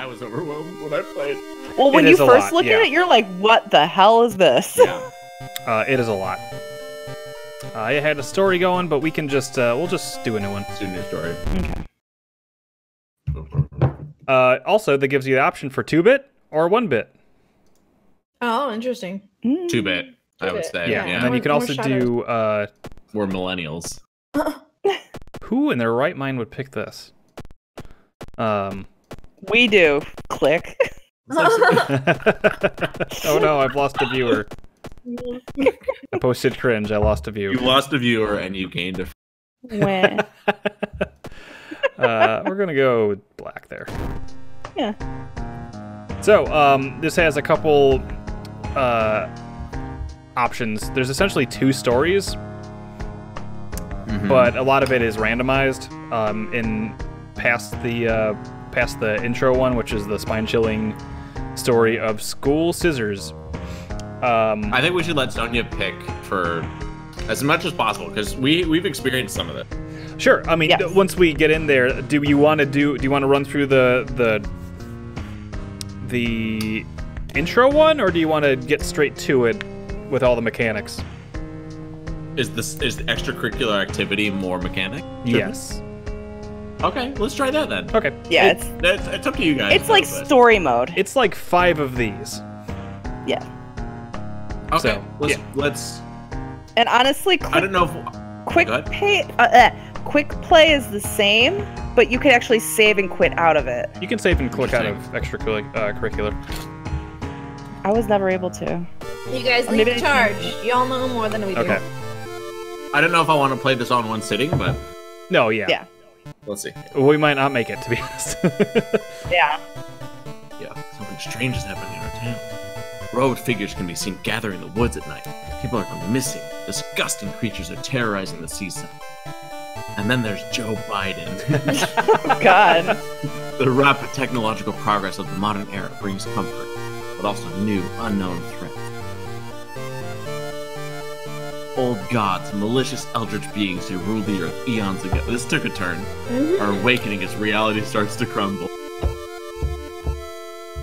I was overwhelmed when I played. Well, when It you first lot, look yeah. at it, you're like, "What the hell is this?" Yeah. Uh, it is a lot. Uh, it had a story going, but we can just uh, we'll just do a new one. It's a new story. Okay. Uh, also, that gives you the option for two bit or one bit. Oh, interesting. Mm. Two bit, I would Two-bit, say. Yeah, Yeah. and then you More- can also do uh, We're millennials. who in their right mind would pick this? Um. We do. Click. oh no, I've lost a viewer. I posted cringe. I lost a viewer. You lost a viewer and you gained a. when? uh, we're gonna go with black there. Yeah. So, um, this has a couple uh, options. There's essentially two stories, Mhm. but a lot of it is randomized. Um, in past the uh, past the intro one, which is the spine-chilling story of School Scissors. Um, I think we should let Sonia pick for as much as possible because we we've experienced some of it. Sure. I mean, Yes. th- once we get in there, do you want to do? Do you want to run through the the the intro one, or do you want to get straight to it with all the mechanics? Is this is the extracurricular activity more mechanic? Yes. Okay, let's try that then. Okay. Yeah, It- it's That's, it's up to you guys. it's like though, but- story mode. it's like five of these. Yeah. Okay, so, let's yeah. let's. And honestly, quick, I don't know if quick pay, uh, uh, quick play is the same, but you can actually save and quit out of it. You can save and click out of extracurricular. Uh, curricular. I was never able to. You guys Or lead the I charge. Y'all know more than we do. Okay. I don't know if I want to play this on one sitting, but No, yeah. Yeah. Let's see. We might not make it, to be honest. Yeah. Yeah, something strange is happening in our town. Robed figures can be seen gathering in the woods at night. People are going missing. Disgusting creatures are terrorizing the seaside. And then there's Joe Biden. God. the rapid technological progress of the modern era brings comfort, but also new, unknown Old gods, malicious eldritch beings who ruled the earth eons ago. This took a turn. Mhm. Are awakening as reality starts to crumble.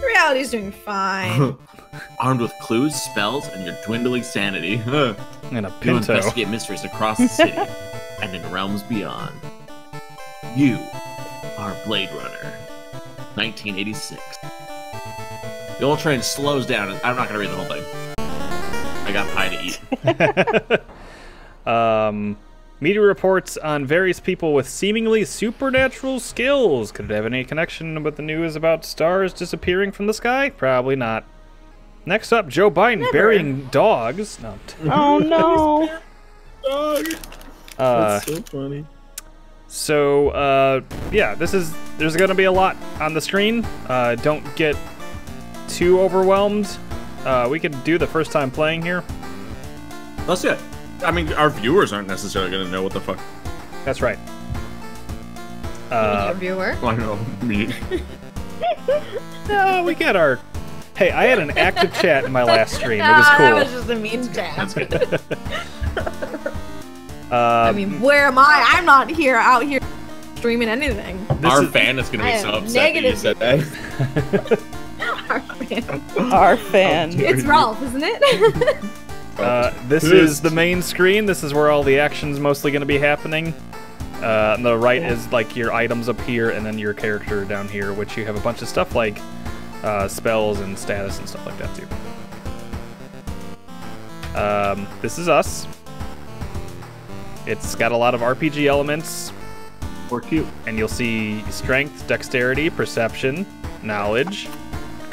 Reality's doing fine. Armed with clues, spells, and your dwindling sanity, you and a pinto. investigate mysteries across the city and in realms beyond. You are Blade Runner, 1986. The old train slows down. I'm not gonna read the whole thing. I got pie to eat. um, media reports on various people with seemingly supernatural skills. Could it have any connection with the news about stars disappearing from the sky? Probably not. Next up, Joe Biden Never. burying dogs. No. Oh no. Uh, so funny. so uh, yeah, this is. There's gonna be a lot on the screen. Uh, don't get too overwhelmed. Uh, we could do the first time playing here. That's it. I mean, our viewers aren't necessarily gonna know what the fuck. That's right. Your Uh, viewer. I know me. no, we get our. Hey, I had an active chat in my last stream. It was Ah, cool. That was just a mean chat. I Um, mean, where am I? I'm not here, out here streaming anything. this Our is- fan is gonna be I so am upset that you negative. said that. Our fan. Our fan. it's Ralph, isn't it? Uh, this is the main screen. This is where all the action's mostly going to be happening. Uh, on the right is like your items up here, and then your character down here, which you have a bunch of stuff like uh, spells and status and stuff like that too. Um, this is us. It's got a lot of RPG elements, Or cute. and you'll see strength, dexterity, perception, knowledge,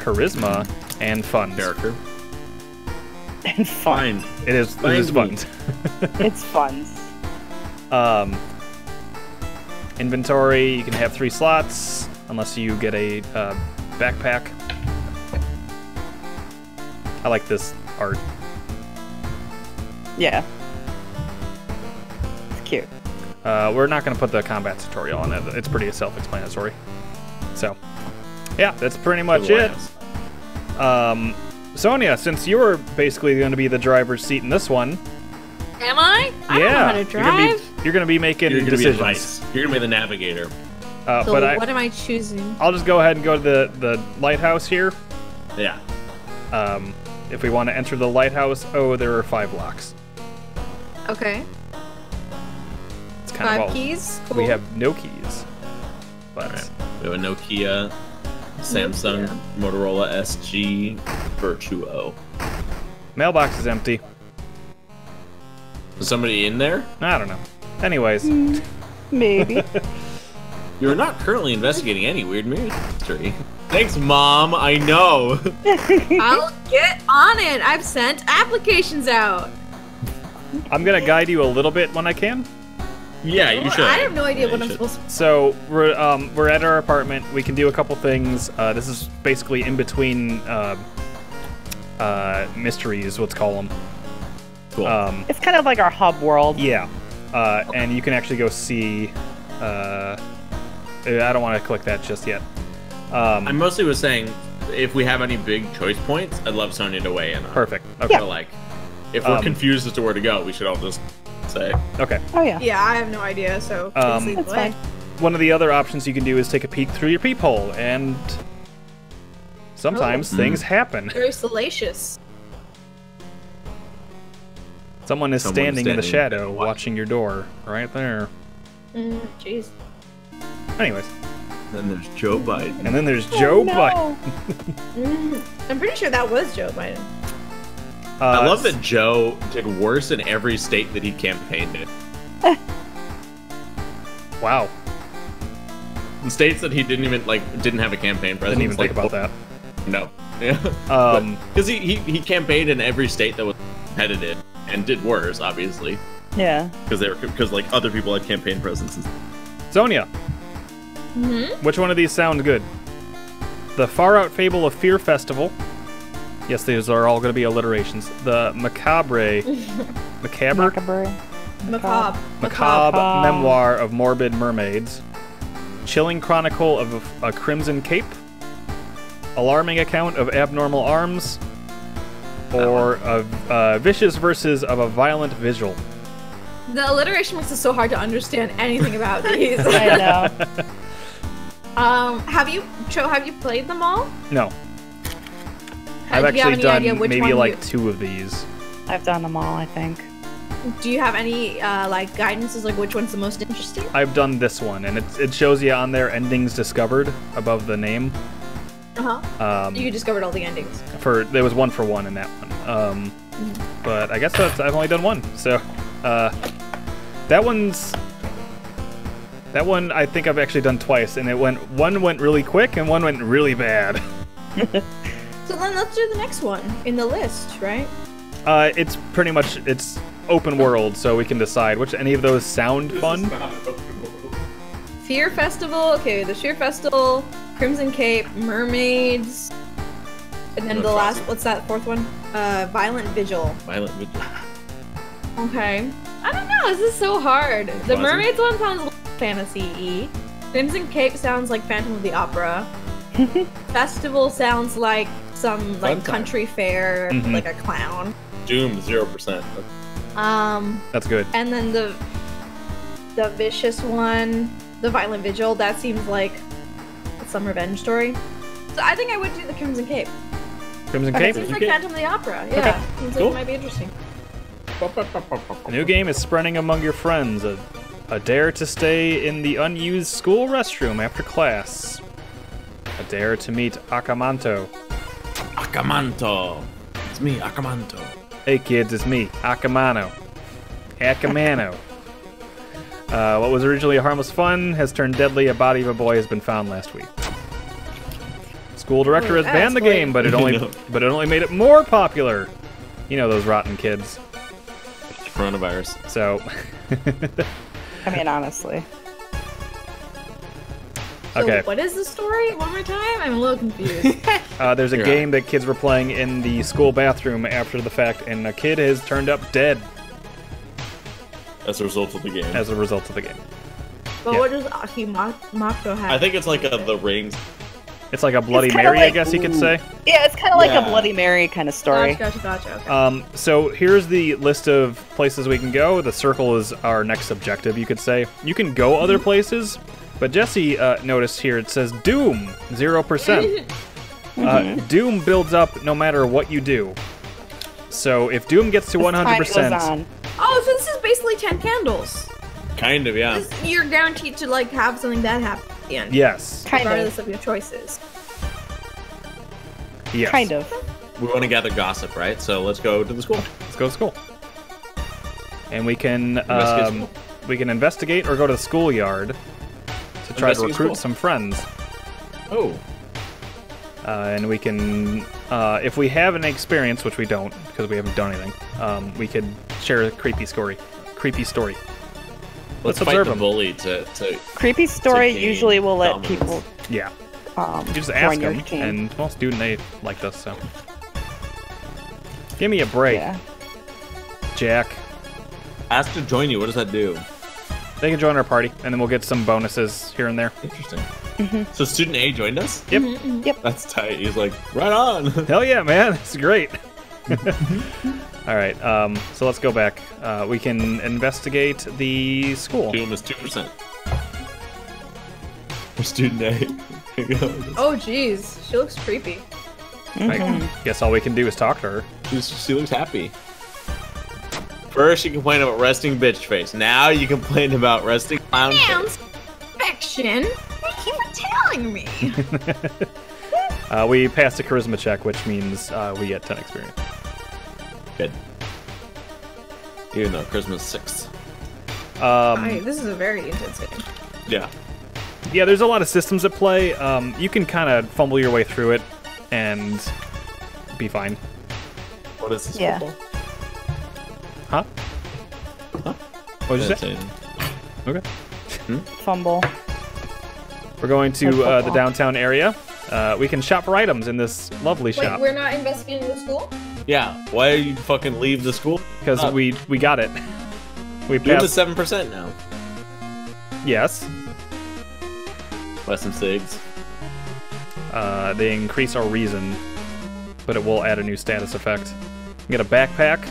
charisma, and fun. Character. And fun. Fine. It is. It is fun. It's fun. Um, inventory, you can have three slots unless you get a uh, backpack. I like this art. Yeah. It's cute. Uh, we're not going to put the combat tutorial on it. It's pretty self-explanatory. So, yeah, that's pretty much it. Um, Sonia, since you're basically going to be the driver's seat in this one, Am I? I yeah, don't know how to you're gonna be you're gonna be making You're gonna be decisions. advice. You're gonna be the navigator. Uh, So but I, what am I choosing? I'll just go ahead and go to the, the lighthouse here. Yeah. Um, if we want to enter the lighthouse, oh, there are five locks. Okay. It's kind Five of all. keys. Cool. We have no keys. But Alright. We have a Nokia, Samsung, Motorola SG, Virtuo. mailbox is empty. Is somebody in there? I don't know. Anyways, hmm, Maybe. You're not currently investigating any weird mystery. Thanks, Mom. I know. I'll get on it. I've sent applications out. I'm gonna guide you a little bit when I can. Yeah, you should. I have no idea Yeah, what I'm should. supposed to. So we're um, we're at our apartment. We can do a couple things. Uh, this is basically in between uh, uh, mysteries. Let's call them. Cool. Um, it's kind of like our hub world. yeah, uh, and you can actually go see. Uh, I don't want to click that just yet. Um, I mostly was saying, if we have any big choice points, I'd love Sonia to weigh in on. perfect. Okay. So, like, if we're Um, confused as to where to go, we should all just say. Okay. Oh yeah. Yeah, I have no idea. So Um, lead That's fine. One of the other options you can do is take a peek through your peephole, and sometimes Oh. things happen. Very salacious. Someone is Someone's standing in the shadow watching. watching your door, right there. Mm, Jeez. Anyways, Then there's Joe Biden. and then there's Joe oh, no. Biden. Mm, I'm pretty sure that was Joe Biden. Uh, I love that Joe did worse in every state that he campaigned in. Wow, In states that he didn't even like didn't have a campaign I presence. didn't even think like, about that. No. Yeah. Um, Because he, he he campaigned in every state that was competitive and did worse, obviously, Yeah. because they were because like other people had campaign presences. Sonia, hmm which one of these sound good? The Far Out Fable of Fear Festival. Yes, these are all going to be alliterations. The Macabre, Macabre, Macabre. Macabre. Macabre Macabre. Memoir of Morbid Mermaids, Chilling Chronicle of a, a Crimson Cape, Alarming Account of Abnormal Arms, or a uh, Vicious Verses of a Violent Vigil. The alliteration makes it so hard to understand anything about these. I know. um, have you, Joe? Have you played them all? No, I've do you have actually done maybe like you- two of these. I've done them all. I think. Do you have any uh, like guidance as like which one's the most interesting? I've done this one, and it, it shows you on there endings discovered above the name. Uh huh. Um, You discovered all the endings. for there was one for one in that one. Um, but I guess that's I've only done one. So uh, that one's that one I think I've actually done twice, and it went one went really quick and one went really bad. So then let's do the next one in the list, right? Uh, it's pretty much it's open world, so we can decide which any of those sound fun. Fear Festival. Okay, the Fear Festival, Crimson Cape, Mermaids, and then the last. What's that fourth one? Uh, Violent Vigil. Violent Vigil. Okay. I don't know. This is so hard. The Mermaids one sounds fantasy-y. Crimson Cape sounds like Phantom of the Opera. Festival sounds like some like time. country fair, Mhm. like a clown. Doom zero percent. Um, That's good. and then the the vicious one, the Violent Vigil. That seems like some revenge story. So I think I would do the Crimson Cape. Crimson Okay. Cape. Seems like Cape. Phantom of the Opera. Yeah, seems like Cool. it might be interesting. A new game is spreading among your friends. A, a dare to stay in the unused school restroom after class. A dare to meet Akamanto. Akamanto. It's me, Akamanto. Hey kids, it's me, Akamano. Akamano. Uh, what was originally a harmless fun has turned deadly. A body of a boy has been found last week. School director has banned the that's game, but it only No. but it only made it more popular. You know those rotten kids. Coronavirus. So, I mean, honestly. So okay. what is the story? One more time? I'm a little confused. Uh, there's a Yeah. game that kids were playing in the school bathroom after the fact, and a kid has turned up dead As a result of the game. as a result of the game. but Yeah. what does Akimako have? I think it's like a the rings. It's like a Bloody kinda Mary, I like- guess you could say. Yeah, it's kind of like Yeah. a Bloody Mary kind of story. Gotcha, gotcha, gotcha. Okay. Um, so here's the list of places we can go. The circle is our next objective, you could say. You can go other places, But Jesse uh, noticed here it says Doom, 0%. Uh, Doom builds up no matter what you do. So if Doom gets to As 100%, goes on. Oh, so this is basically 10 candles. Kind of, yeah. This, you're guaranteed to like have something bad happen at the end. yes, Kind regardless of. of your choices. yes. Kind of. We want to gather gossip, right? So let's go to the school. Let's go to school. And we can um, we can investigate or go to the schoolyard to try to recruit school. some friends. Oh, Uh, and we can, uh, if we have an experience, which we don't because we haven't done anything, um, we could share a creepy story. Creepy story. let's, Let's fight observe the bully to, to Creepy story gain usually will let dominance. people Yeah. um, You just ask them, team. and well, student they liked us, so. Give me a break, yeah. Jack. ask to join you. What does that do? They can join our party, and then we'll get some bonuses here and there. Interesting. Mm-hmm. So student A joined us. Yep. Yep. That's tight. He's like, right on. Hell yeah, man! It's great. All right, um, so let's go back. Uh, we can investigate the school. Doom is two percent. For student A. Oh, jeez. She looks creepy. I guess all we can do is talk to her. She's, she looks happy. First, you complain about resting bitch face. Now you complain about resting clown face. Inspection? Thank you for telling me. Uh, we passed a charisma check, which means uh, we get 10 experience. Good. Even though Christmas six. Um, Alright, this is a very intense game. Yeah. yeah, there's a lot of systems at play. Um, you can kind of fumble your way through it and be fine. What is this? Yeah. football? Huh? Huh? What did you say? it. Okay. Fumble. We're going to uh, the downtown area. Uh, we can shop for items in this lovely Wait, shop we're not investigating the school? Yeah. Why are you fucking leave the school? because uh, we we got it. We Doom is passed. seven percent now. Yes. Buy some cigs. Uh, they increase our reason, but it will add a new status effect. Get a backpack.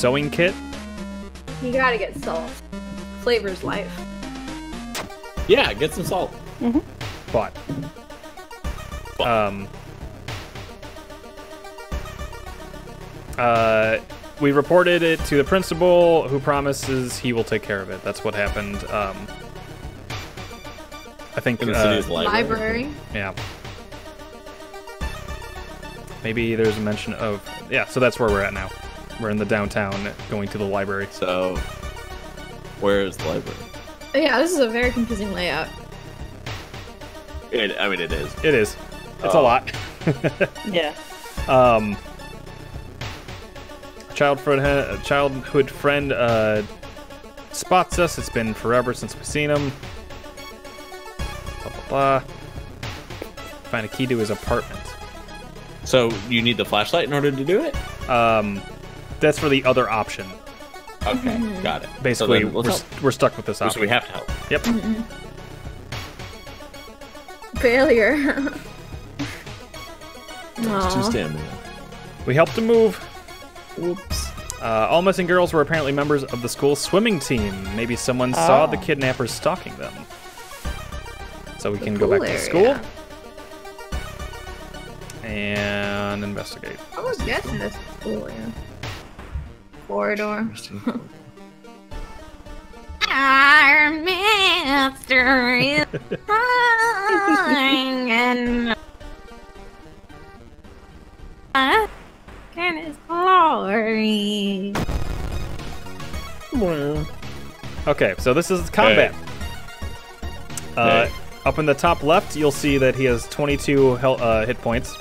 Sewing kit. You gotta get salt. Flavor's life. Yeah, get some salt. Bought. Bought. Um. Uh, we reported it to the principal, who promises he will take care of it. That's what happened. Um, I think. In the uh, city's library. Library. Yeah. Maybe there's a mention of yeah. So that's where we're at now. We're in the downtown, going to the library. So, where's the library? Yeah, this is a very confusing layout. It, I mean, it is. It is. It's a Oh. lot. Yeah. Um, child friend, uh, childhood friend uh, spots us. It's been forever since we've seen him. Blah blah blah. Find a key to his apartment. So you need the flashlight in order to do it. Um, that's for the other option. Okay, got it. Basically, so then we're, let's we're stuck with this help. So option. we have to help. Yep. Failure. It's two stamina. We helped him move. Whoops. Uh, all missing girls were apparently members of the school's swimming team. Maybe someone saw the Oh. kidnappers stalking them. So we The can go back pool to school and investigate. I was guessing this is cool, yeah. Corridor. Our master is coming and in his glory. Okay, so this is combat. Uh, Hey. Up in the top left, you'll see that he has 22 hel- uh, hit points.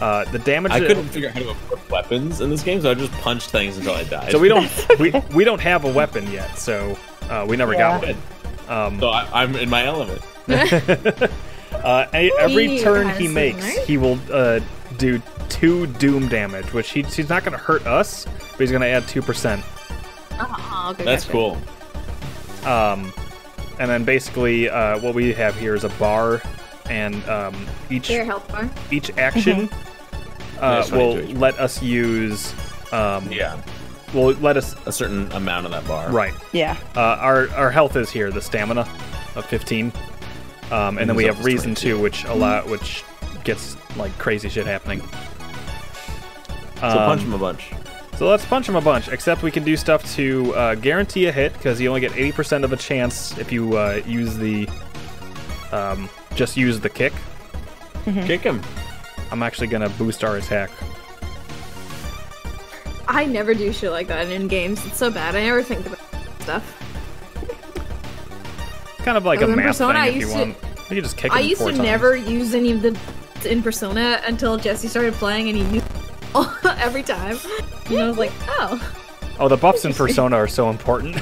Uh, the damage. I couldn't figure out how to equip weapons in this game, so I just punched things until I died. So we don't we, we don't have a weapon yet, so uh, we never got Yeah. one. Um, So I, I'm in my element. Uh, a- every He turn he makes, knife? he will uh, do two doom damage, which he, he's not going to hurt us, but he's going to add two percent. Oh, okay, That's gotcha. cool. Um, and then basically, uh, what we have here is a bar, and um, each Here, health bar. each action uh, will let us use um, Yeah. well, let us. a certain amount of that bar. Right. Yeah. Uh, our our health is here. The stamina of 15, um, and then we Moves up have to reason to, which allow which gets like crazy shit happening. So punch Um, him a bunch. So let's punch him a bunch. Except we can do stuff to uh, guarantee a hit because you only get 80% of a chance if you uh, use the um, just use the kick. Kick him. I'm actually gonna boost our attack. I never do shit like that in games. It's so bad. I never think about stuff. Kind of like a math Persona, thing I if you used to- want. You can just kick him I used to times. never use any of the in Persona until Jesse started playing and he used every time. And I was like, oh. Oh, the buffs in Persona are so important.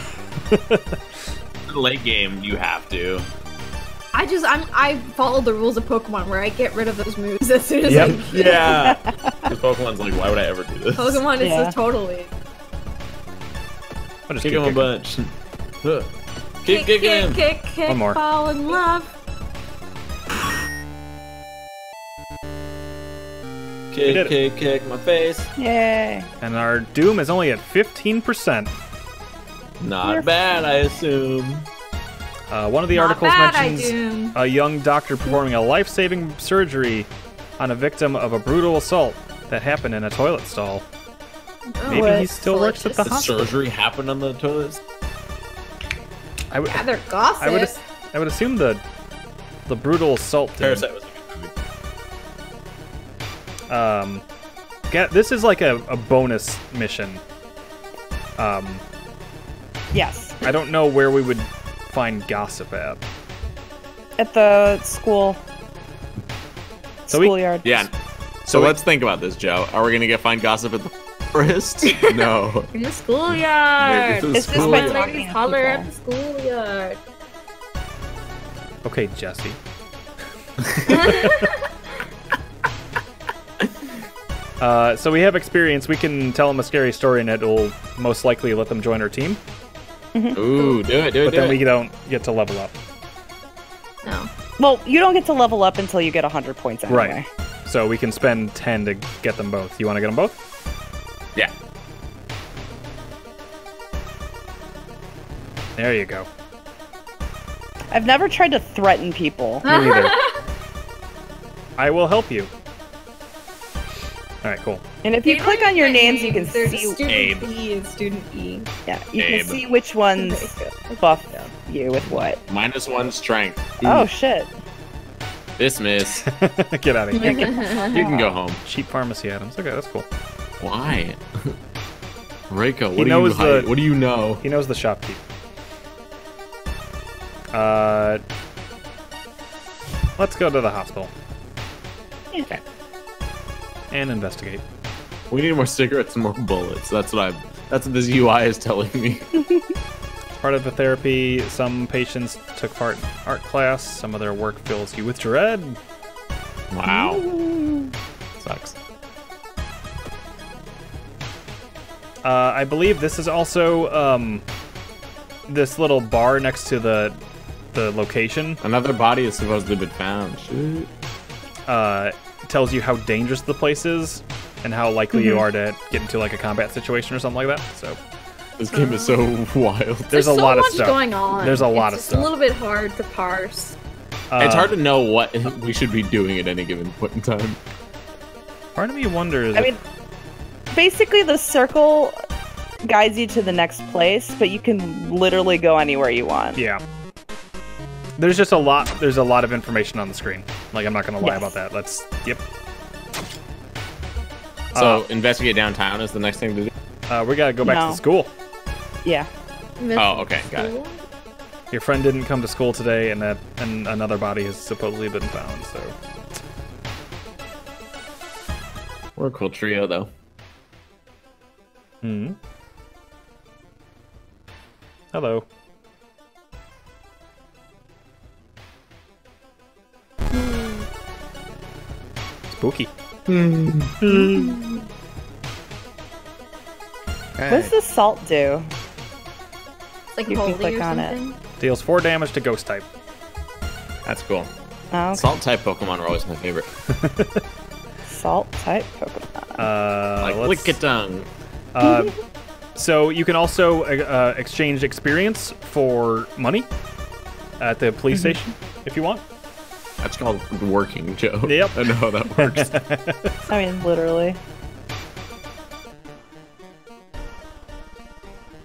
Late game, you have to. I just I'm I follow the rules of Pokemon where I get rid of those moves as soon as Yep. I Yeah. the Pokemon's like, why would I ever do this? Pokemon is Yeah. just totally I'll just Kick keep him a bunch. Huh. kick, Keep kick, kicking him. kick, kick, One more. fall in love. Kick, kick, kick my face. Yay. And our Doom is only at 15%. Not You're bad, I assume. Uh, one of the Not articles bad, mentions a young doctor performing a life-saving surgery on a victim of a brutal assault that happened in a toilet stall. Oh, Maybe he What? still works at the The hospital. surgery happened on the toilets. I would, Yeah, they're gossip. I would, I would assume the the brutal assault. did. Parasite was a good movie. Um, get this is like a, a bonus mission. Um, Yes. I don't know where we would find gossip at. At the school. So we- schoolyard. Yeah. So let's think about this, Joe. Are we gonna get find gossip at the forest? no. in the schoolyard. Maybe It's just School by yard. talking Ladies holler at people. the schoolyard. Okay, Jesse. uh, so we have experience. We can tell them a scary story, and it'll most likely let them join our team. Mm-hmm. Ooh, do it, do it, But do then it. we don't get to level up. No. Well, you don't get to level up until you get 100 points anyway. Right. So we can spend ten to get them both. You want to get them both? Yeah. There you go. I've never tried to threaten people. Me neither. I will help you. All right, cool. And if you They click on your get names, you can There's see student Abe. B and student E. yeah, you Abe. can see which ones buff you with what. Minus one strength. Oh shit. Dismiss. get out of here. you can go home. Cheap pharmacy items. Okay, that's cool. Why? Reiko, what He do knows you the- What do you know? He knows the shopkeep. Uh, let's go to the hospital Okay. and investigate. We need more cigarettes and more bullets. That's what I'm. That's what this UI is telling me. Part of the therapy, some patients took part in art class. Some of their work fills you with dread. Wow. Sucks. Uh, I believe this is also um, this little bar next to the the location. Another body has supposedly been found. Shoot. Uh, tells you how dangerous the place is and how likely you are to get into like a combat situation or something like that. So This game is so wild. there's, a so lot of much stuff. going on. There's a lot it's of just stuff. a little bit hard to parse. Uh, it's hard to know what we should be doing at any given point in time. Part of me wonders. I if- mean, basically the circle guides you to the next place, but you can literally go anywhere you want. Yeah. There's just a lot. There's a lot of information on the screen. Like I'm not gonna lie Yes. about that. Let's. Yep. So investigate downtown is the next thing to do. Uh, we gotta go back to No. the school. Yeah. Oh, okay, got it. Your friend didn't come to school today, and that and another body has supposedly been found. So We're a cool trio, though. Hmm. Hello. Spooky. What does the salt do? It's like You can click or on it. Deals four damage to ghost type. That's cool. Oh, okay. Salt type Pokemon are always my favorite. Salt type Pokemon. Uh, Like let's- Lickitung. uh, so you can also uh, exchange experience for money at the police Mm-hmm. station if you want. That's called working, Joe. Yep. I know how that works. I mean, literally.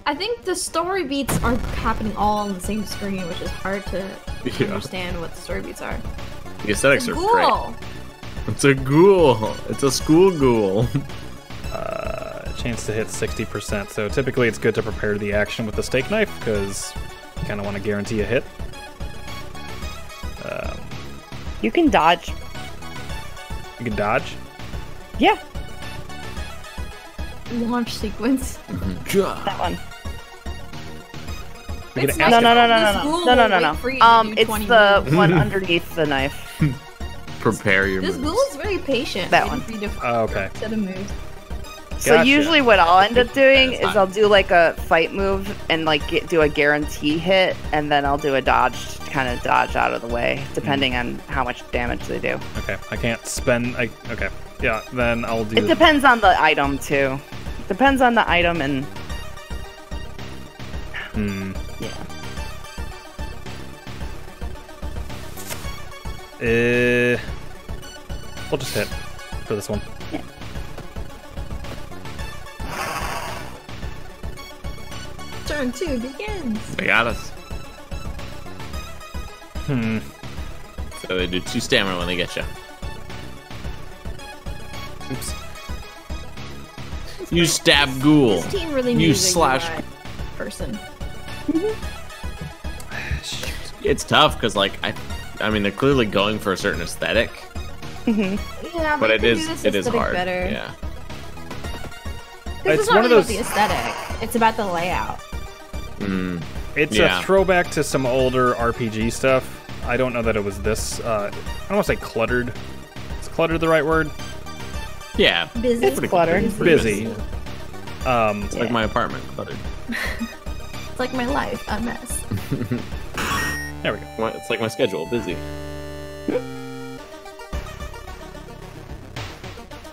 I think the story beats are happening all on the same screen, which is hard to Yeah. understand what the story beats are. the aesthetics are great. Cool. It's a ghoul. It's a school ghoul. Uh, chance to hit 60%. So typically it's good to prepare the action with the steak knife because you kind of want to guarantee a hit. You can dodge. you can dodge. Yeah, Launch sequence. that one. You It's ask No, it- no, no, no, no, no, no, no, wait for you no. Um, it's the moves. one underneath the knife. Prepare your This moves. ghoul is very patient. That one. for you to Oh, okay. set of moves. So Gotcha. usually, what I'll end up doing is fine. I'll do like a fight move and like get, do a guarantee hit, and then I'll do a dodge, to kind of dodge out of the way, depending on how much damage they do. Okay, I can't spend. I, okay, yeah, then I'll do. It depends on the item too. Depends on the item and Hmm. yeah. Uh, we'll just hit for this one. Turn two begins. They got us. Hmm. So they do two stamina when they get you. Oops. You stab ghoul. This team really You slash- a person. It's tough because, like, I, I mean, they're clearly going for a certain aesthetic, hmm Yeah, but they it could is do this it is aesthetic hard. Better. Yeah. This It's is not one of those- about the aesthetic. It's about the layout. Mm. It's Yeah. a throwback to some older RPG stuff. I don't know that it was this. Uh, I don't want to say cluttered. Is cluttered the right word? Yeah. Busy. It's cluttered. Pretty Busy. Um, It's like my apartment cluttered. It's like my life, a mess. there we go. It's like my schedule, busy.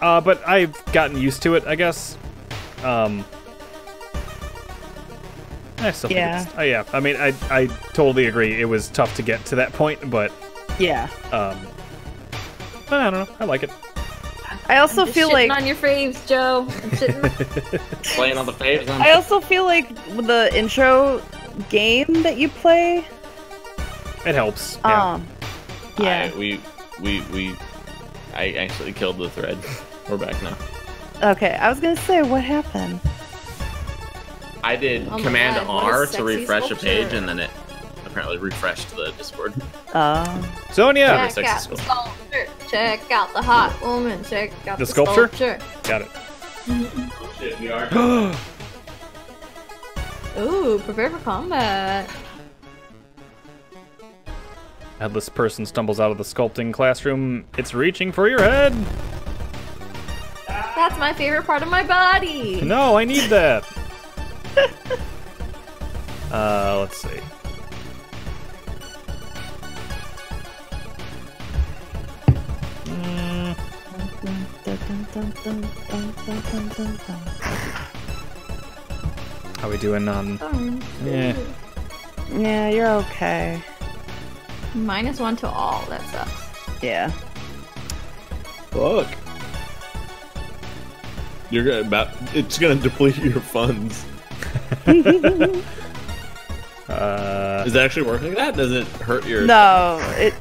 Uh, but I've gotten used to it, I guess. Um, I still think Yeah. it's- Oh yeah. I mean, I I totally agree. It was tough to get to that point, but Yeah. um, but I don't know. I like it. I also Just feel like on your faves, Joe. I'm Playing on the faves. I'm I also feel like the intro game that you play. It helps. Yeah. Um. Yeah. I- we we we. I actually killed the thread. We're back now. Okay. I was gonna say what happened. I did Oh Command God, what a R to sexy refresh a page, and then it apparently refreshed the Discord. Um. Sonia, Check sexy out the sculpture. sculpture. Check out the hot woman. Check out The the, sculpture? sculpture. got it. Shit, we are. Ooh, prepare for combat. Headless person stumbles out of the sculpting classroom. It's reaching for your head. That's my favorite part of my body. No, I need that. uh, let's see. Mm, how we doing on? Um, Yeah. Yeah, you're okay. Minus one to all. That sucks. Yeah. Fuck. You're gonna about. It's gonna deplete your funds. Uh, Is it actually working like that? Does it hurt your? No, it.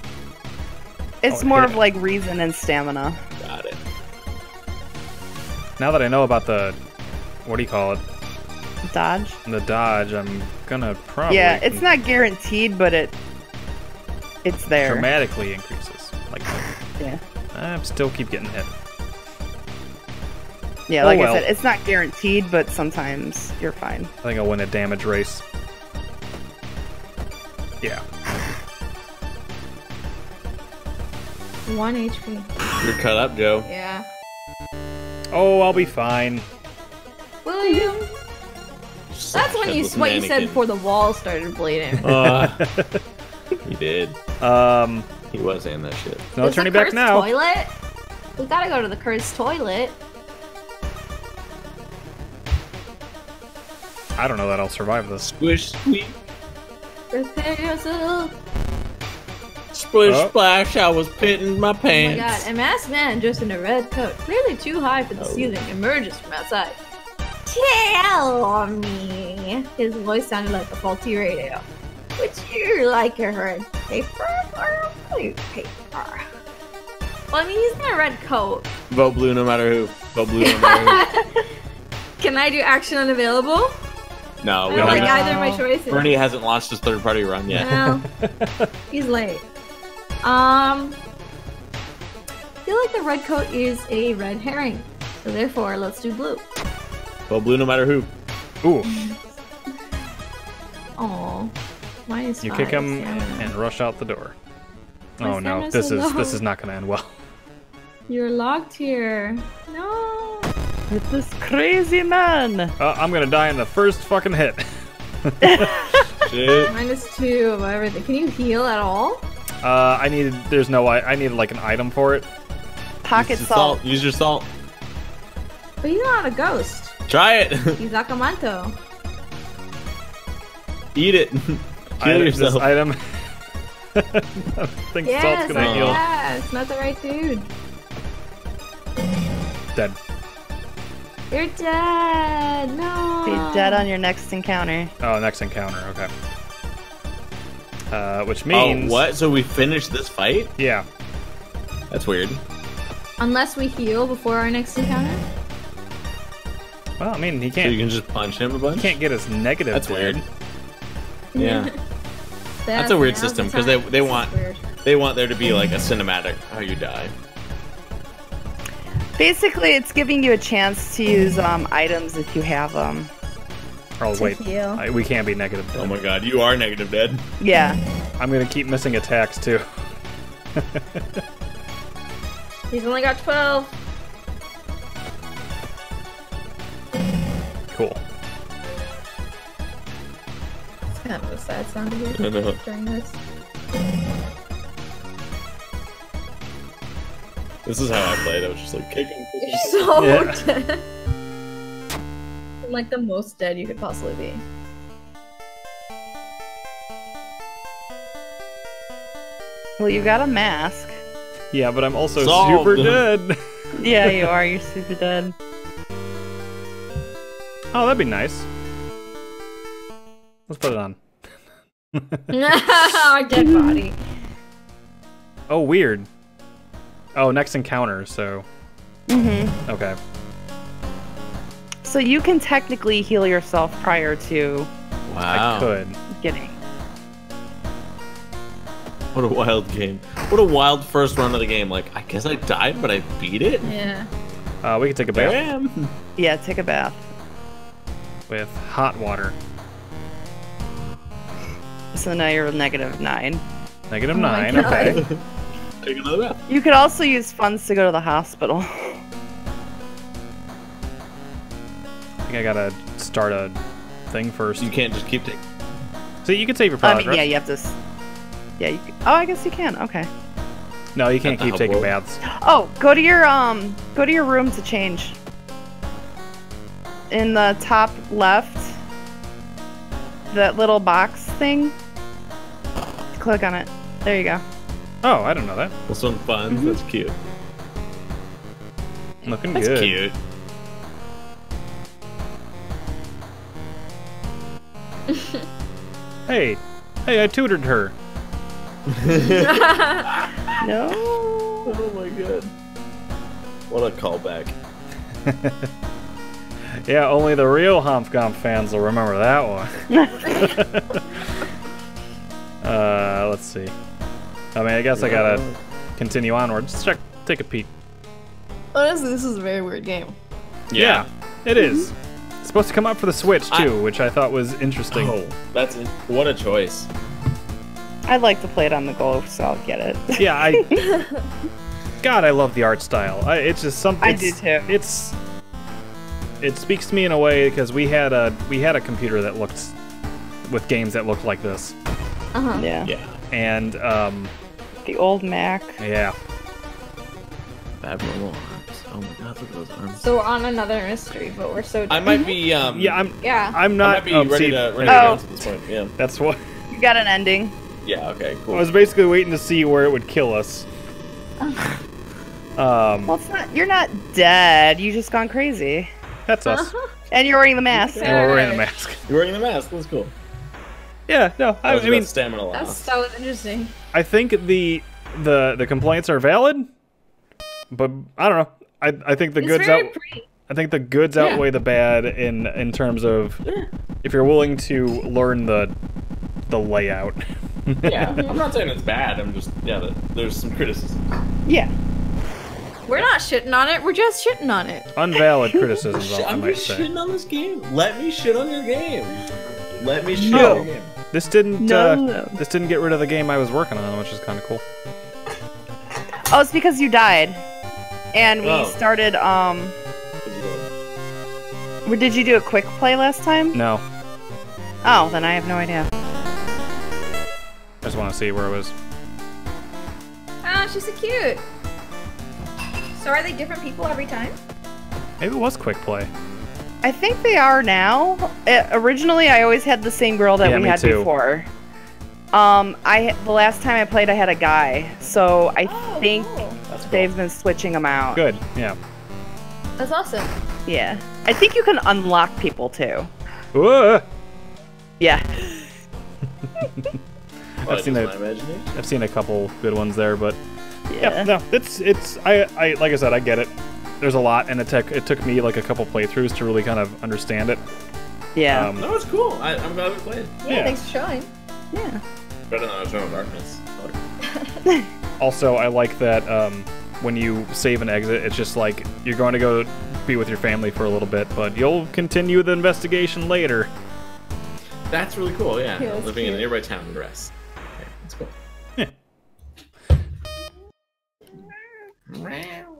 It's Oh, more yeah. of like reason and stamina. Got it. now that I know about the, what do you call it? Dodge. The dodge. I'm gonna probably. Yeah, it's not guaranteed, but it. It's there. dramatically increases. Like, Yeah. I still keep getting hit. Yeah, Oh, like well. I said, it's not guaranteed, but sometimes you're fine. I think I'll win a damage race. Yeah. One HP. You're cut up, Joe. Yeah. Oh, I'll be fine. Will you? That's when you what you said before the wall started bleeding. Uh, he did. Um, He was saying that shit. no There's a turning back now. Toilet. We gotta go to the cursed toilet. I don't know that I'll survive this. Squish, squeak, Prepare yourself. splish, Oh. splash. I was pitting my Oh my pants. god, a masked man dressed in a red coat, clearly too high for the Oh. ceiling, emerges from outside. Tell me! His voice sounded like a faulty radio. Would you like a red paper or a blue paper? Well, I mean, he's in a red coat. Vote blue no matter who. Vote blue no matter who. Can I do action unavailable? No, I we don't like either of my choices. Bernie hasn't launched his third party run yet. Well, he's late. Um, I feel like the red coat is a red herring. So therefore, let's do blue. Well, blue no matter who. Ooh, Oh, minus you five kick him stamina. and rush out the door. My Oh no, this so is this is not going to end well. You're locked here. No. With this crazy man. Uh, I'm gonna die in the first fucking hit. Shit. Minus two of everything. Can you heal at all? Uh, I needed. There's no. I, I needed like an item for it. Pocket Use your salt. Use your salt. But you're not a ghost. Try it. He's Akamanto. Eat it. I, Kill this yourself. item. I think Yes, salt's gonna heal. yeah, it's not the right dude. Dead. You're dead. No. Be dead on your next encounter. Oh, next encounter. Okay. Uh, which Oh, means what? So we finished this fight? Yeah. That's weird. Unless we heal before our next encounter. Well, I mean, he can't. you can just punch him a bunch? He can't get his negative. That's dead. weird. Yeah. That's a weird system because they- they want- weird. They want there to be like a cinematic how you die. Basically, it's giving you a chance to use um, items if you have them. Oh To wait. I, we can't be negative. Dead. Oh my god, you are negative dead. Yeah. I'm gonna keep missing attacks too. He's only got 12. Cool. It's kind of a sad sound to hear during this. This is how I played. I was just like kicking. You're so Yeah. dead. I'm like the most dead you could possibly be. Well, you got a mask. Yeah, but I'm also Solved. super dead. Yeah, you are. You're super dead. Oh, that'd be nice. Let's put it on. Our dead body. Oh, weird. Oh, next encounter. So Mm-hmm. okay. So you can technically heal yourself prior to Wow. I could. getting. What a wild game. What a wild first run of the game. Like, I guess I died, but I beat it? Yeah. Uh, we can take a bath am. Yeah, take a bath. with hot water. So now you're negative nine. Negative Oh nine. Okay. Take another bath. You could also use funds to go to the hospital. I think I gotta start a thing first. You can't just keep taking. So you can save your progress. I mean, yeah, you have to. Yeah. You, oh, I guess you can. Okay. No, you can't keep taking world. baths. Oh, go to your um, go to your room to change. In the top left, that little box thing. Click on it. There you go. Oh, I don't know that. This one's fun. Mm-hmm. That's cute. Looking That's good. cute. Hey, hey, I tutored her. No. Oh my god. What a callback. Yeah, only the real Homphgomph fans will remember that one. uh, let's see. I mean, I guess I gotta continue onward. Just check, take a peek. Honestly, this is a very weird game. Yeah, it is. It's supposed to come out for the Switch I- too, which I thought was interesting. Oh, that's it. What a choice. I'd like to play it on the go, so I'll get it. Yeah, I. God, I love the art style. I, it's just something. I do too. It's. It speaks to me in a way because we had a we had a computer that looked with games that looked like this, Uh huh. yeah. Yeah. And um, The old Mac. yeah, Abnormal arms. Oh my god, look at those arms. So we're on another mystery, but we're so. I might be. Um, Yeah, I'm. Yeah. I'm I not. might be um, ready see, to ready to Oh. go to this point. Yeah. That's what You got an ending. Yeah. Okay. Cool. I was basically waiting to see where it would kill us. Um, Well, it's not. You're not dead. You just gone crazy, that's us. And you're wearing the mask. And we're wearing the mask. You're wearing the mask. That's cool. Yeah, no, I, I, was I mean, stamina loss. That's so interesting. I think the the the complaints are valid, but I don't know. I I think the It's goods out. pretty. I think the goods Yeah. outweigh the bad in in terms of if you're willing to learn the the layout. yeah. I'm not saying it's bad. I'm just yeah. The, there's some criticism. Yeah. We're not shitting on it. We're just shitting on it. Unvalid criticisms, I I'm might just say. shitting on this game. Let me shit on your game. Let me shit No. on your game. This didn't No, uh, no. this didn't get rid of the game I was working on, which is kind of cool. Oh, it's because you died, and we Oh. started. Um, did you do a quick play last time? No, Oh, then I have no idea. I just want to see where it was. Ah, she's so cute. So are they different people every time? Maybe it was quick play. I think they are now. Uh, originally, I always had the same girl that Yeah, we me had too. before. Um, I the last time I played, I had a guy, so I Oh, think cool. They've been switching them out. Good, yeah. That's awesome. Yeah, I think you can unlock people too. Whoa! Yeah. I've seen is it. my imagination? I've seen a couple good ones there, but Yeah. yeah, no, it's it's I, I like I said, I get it. There's a lot, and it took it took me like a couple playthroughs to really kind of understand it. Yeah. Um, No, it's cool. I, I'm glad we played. Yeah, Yeah. thanks for showing. yeah. Better than Eternal Darkness. Also, I like that um, when you save and exit, it's just like you're going to go be with your family for a little bit, but you'll continue the investigation later. That's really cool. Yeah, Yeah, that's living in a nearby town with rest. Yeah, that's cool. Yeah. Meow.